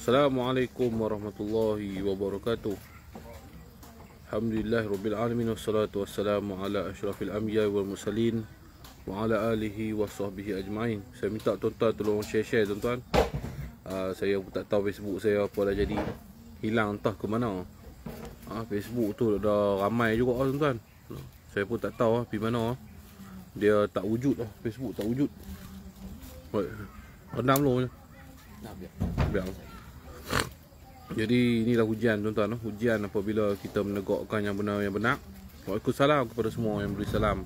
Assalamualaikum warahmatullahi wabarakatuh. Alhamdulillah rabbil alamin wassalatu wassalamu ala asyrafil anbiya wal mursalin wa ala alihi wa sahbihi ajmain. Saya minta tuan-tuan tolong share-share tuan-tuan. Uh, saya pun tak tahu Facebook saya apa dah jadi. Hilang entah ke mana. Uh, Facebook tu dah ramai juga lah, tuan-tuan. Saya pun tak tahu lah pergi mana. Dia tak wujud lah. Facebook tak wujud. Rendam dulu. Nah, biar. Biar. Jadi inilah hujan tuan-tuan Hujan apabila kita menegakkan yang benar yang benar Waalaikumsalam kepada semua yang beri salam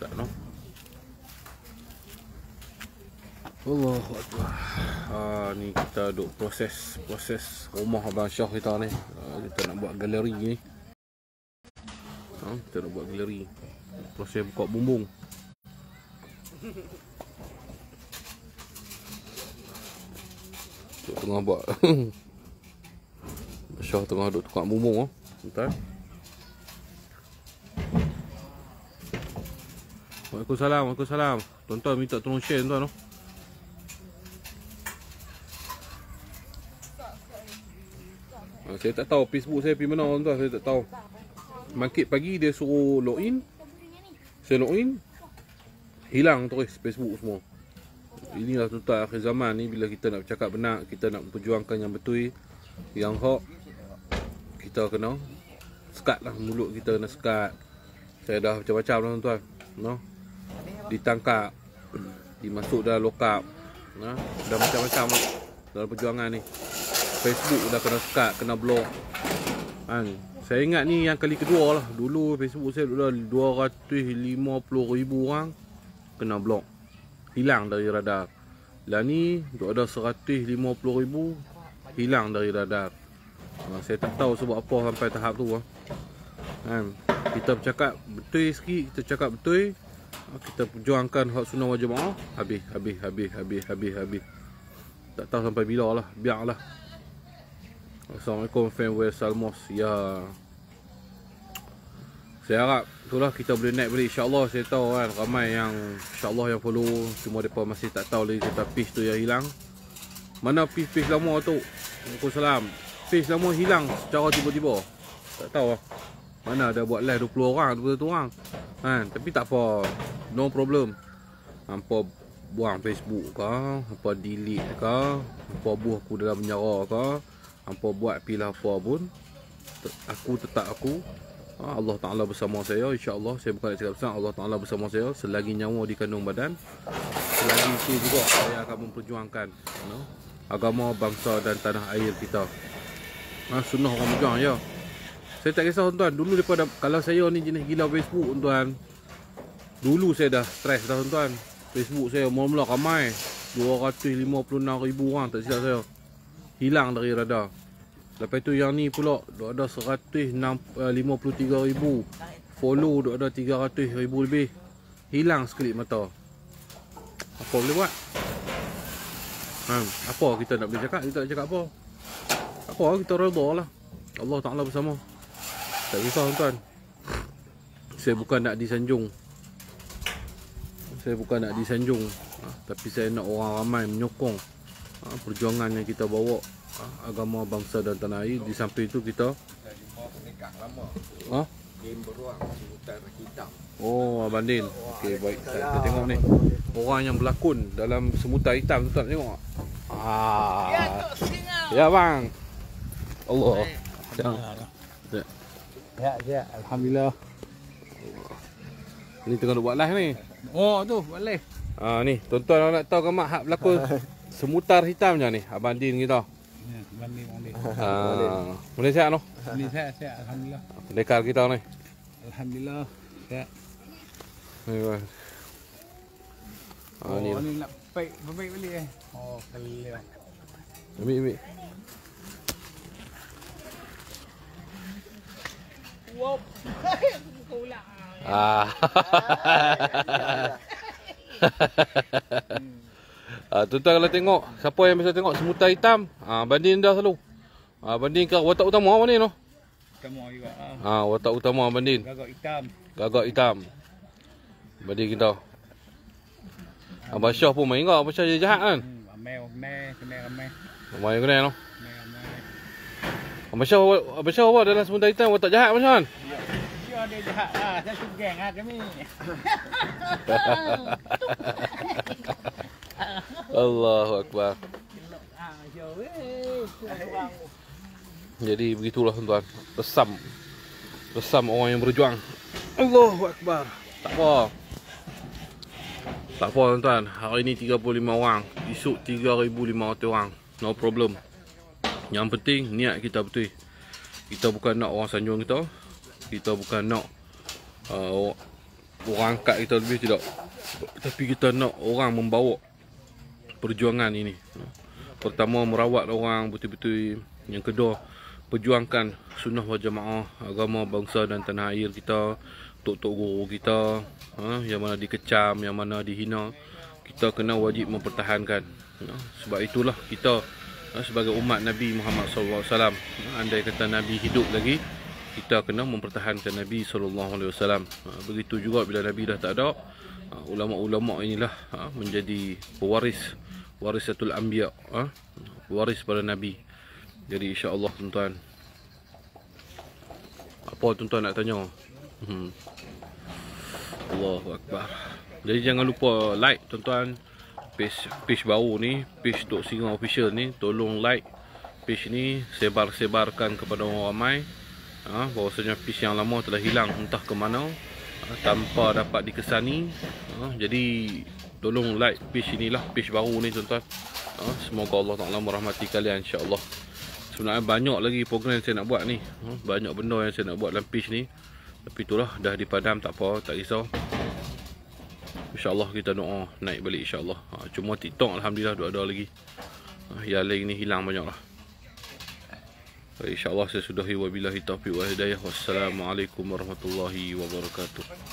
Sat no Allah Akbar ha, Ni kita duk proses Proses rumah Abang Syah kita ni ha, Kita nak buat galeri ni ha, Kita nak buat galeri Proses buka bumbung Duk tengah buat Syah tengah duduk tukar bumbung oh. Bentar. Waalaikumsalam, Waalaikumsalam. Tuan-tuan minta tolong share tuan-tuan. Oh. Ha, saya tak tahu Facebook saya pergi mana tuan-tuan, saya tak tahu. Market pagi dia suruh login. Saya login. Hilang terus Facebook semua. Inilah tuan-tuan akhir zaman ni bila kita nak bercakap benar, kita nak perjuangkan yang betul, yang hak kita kena sekat lah mulut kita kena sekat. Saya dah macam-macam lah tuan-tuan. No? Ditangkap, dimasuk dalam lokap. Nah, dah macam-macam lah dalam perjuangan ni. Facebook dah kena sekat, kena blok. Kan? Saya ingat ni yang kali kedua lah. Dulu Facebook saya dah 250 ribu orang kena blok. Hilang dari radar. Lah ni duk ada 150 ribu hilang dari radar. Ha, saya tak tahu sebab apa sampai tahap tu lah. Kan? Kita bercakap betul sikit, kita cakap betul. Ha, kita perjuangkan hak sunnah wal jamaah. Habis, habis, habis, habis, habis, habis. Tak tahu sampai bila lah. Biarlah. Assalamualaikum Fanway Salmos Ya Saya harap Itulah kita boleh naik balik. InsyaAllah saya tahu kan Ramai yang InsyaAllah yang follow. Cuma mereka masih tak tahu lagi Kata page tu yang hilang. Mana page-page lama tu? Waalaikumsalam Page lama hilang secara tiba-tiba. Tak tahu lah. Mana ada buat live 20 orang 21 orang. Kan? Tapi tak apa. No problem. Hampa buang Facebook ke Hampa delete ke Hampa buah aku dalam penjara ke Hampa buat pilih apa pun? Aku tetap aku Allah Ta'ala bersama saya. InsyaAllah Saya bukan nak cakap besar. Allah Ta'ala bersama saya. Selagi nyawa di kandung badan Selagi itu juga Saya akan memperjuangkan you know, Agama, bangsa dan tanah air kita. Ha, Sunnah orang berjuang ya. Saya tak kisah tuan. Dulu daripada Kalau saya ni jenis gila Facebook tuan. Dulu saya dah stres dah tuan. Facebook saya mula-mula ramai. 256 ribu orang tak silap saya. Hilang dari radar. Lepas tu yang ni pula dah ada 153 ribu follow dah ada 300 ribu lebih. Hilang sekelip mata. Apa boleh buat? Ha, apa kita nak boleh cakap? Kita nak cakap apa? Apa kita redha lah. Allah Ta'ala bersama. Tak kisah tuan. Saya bukan nak disanjung. Saya bukan nak disanjung. Ha, tapi saya nak orang ramai menyokong ha, perjuangan yang kita bawa agama bangsa dan tanah air di samping itu kita ha? Oh Abang Din. Okey baik. Kita tengok ni. Orang yang berlakon dalam semutar hitam tu tak? Tengok Ah. Ya bang Allah. Ya Ya, ya. Alhamdulillah. Ni tengah buat live ni. Oh, tu boleh. Ah ni. Tuan-tuan nak tahu ke mak hak berlakon? Semutar hitam je ni. Abang Din kita Ya, banding boleh. Ah, boleh siap noh. Ini saya, saya alhamdulillah. Pendekar kita ni. Alhamdulillah. Ya. Ni bang. Ah ni. Oh, ni nak baik, baik balik eh. Oh, kelih. Ambil ambil. Wow. Pula. Ah. ah, tuan-tuan kalau tengok siapa yang biasa tengok semutar hitam, ah banding dah selalu. Ah banding ke watak utama apa ni noh? Kamu juga. Ah watak utama banding. Gagak hitam. Gagak hitam. Banding kita. Abang Syah pun main kau. Abang Syah jahat kan? Hmm, ramai ramai kena ramai. Kena no. Ramai ramai. Abang Syah, Abang Syah awak dalam sementara hitam awak tak jahat Abang Syah kan? Ya dia jahat lah. Saya tu geng lah kami. Allahu Akbar. Jadi begitulah tuan-tuan. Resam. Resam orang yang berjuang. Allahu Akbar. Tak apa. Tak apa tuan-tuan. Hari ni 35 orang. Esok 3,500 orang. No problem. Yang penting niat kita betul. Kita bukan nak orang sanjung kita. Kita bukan nak uh, orang angkat kita lebih tidak. Tapi kita nak orang membawa perjuangan ini. Pertama merawat orang betul-betul. Yang kedua perjuangkan sunnah wal jamaah agama bangsa dan tanah air kita tok-tok guru kita ha, yang mana dikecam yang mana dihina kita kena wajib mempertahankan ha, sebab itulah kita ha, sebagai umat Nabi Muhammad SAW andai kata Nabi hidup lagi kita kena mempertahankan Nabi SAW begitu juga bila Nabi dah tak ada ulama-ulama inilah menjadi pewaris warisatul anbiya ha, waris pada Nabi jadi insya-Allah tuan-tuan. Apa tuan-tuan nak tanya? Hmm. Allahu akbar. Jadi jangan lupa like tuan-tuan page page baru ni, page Tok Singa official ni, tolong like page ni, sebar-sebarkan kepada orang ramai. Ha, bahawasanya page yang lama telah hilang entah ke mana ha, tanpa dapat dikesani. Ha, jadi tolong like page inilah, page baru ni tuan-tuan. Ha, semoga Allah Taala merahmati kalian insya-Allah. Sebenarnya banyak lagi program yang saya nak buat ni. Ha, Banyak benda yang saya nak buat dalam pitch ni. Tapi itulah dah dipadam tak apa Tak risau. InsyaAllah kita doa naik balik insyaAllah. Ha, Cuma TikTok Alhamdulillah dua ada lagi. Ha, Yang lain ni hilang banyak lah InsyaAllah saya sudahi. Wabillahi taufiq wa hidayah. Wassalamualaikum warahmatullahi wabarakatuh